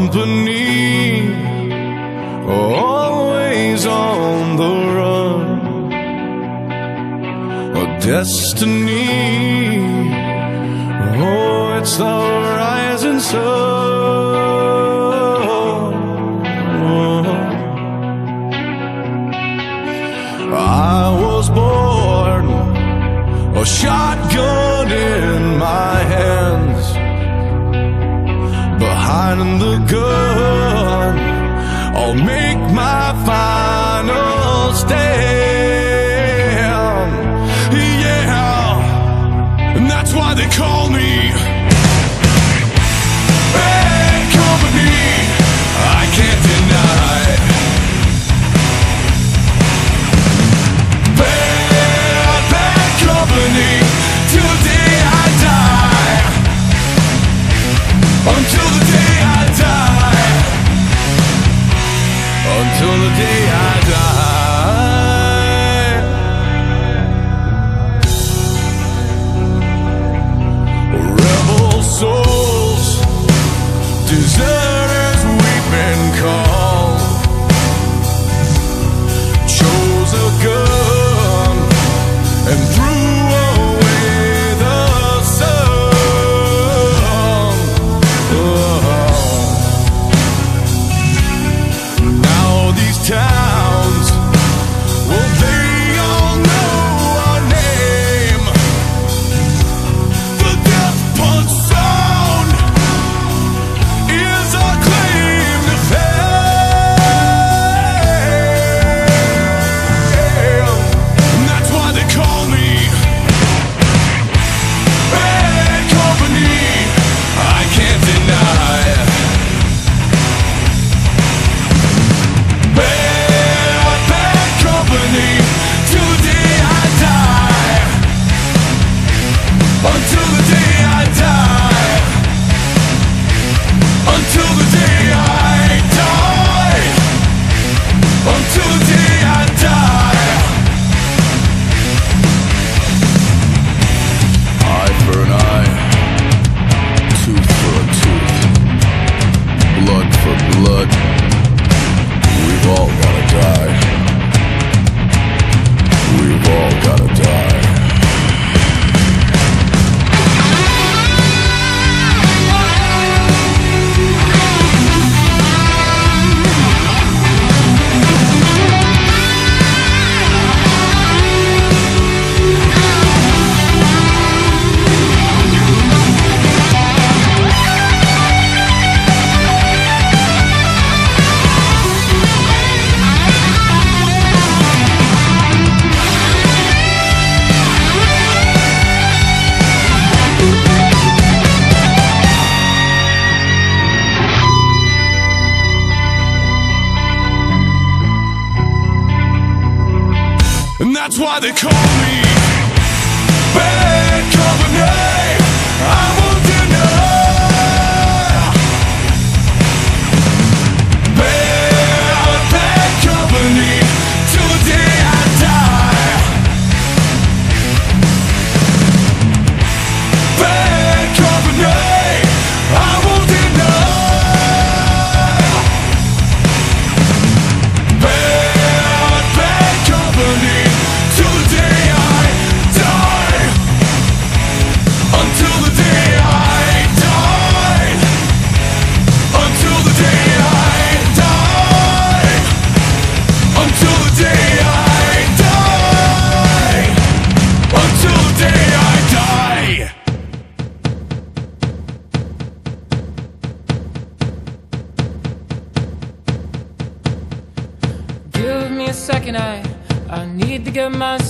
company, always on the run. A destiny, oh, it's the rising sun. I was born a shotgun in my hand and the good all made Show. Why they call me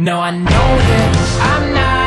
No, I know that I'm not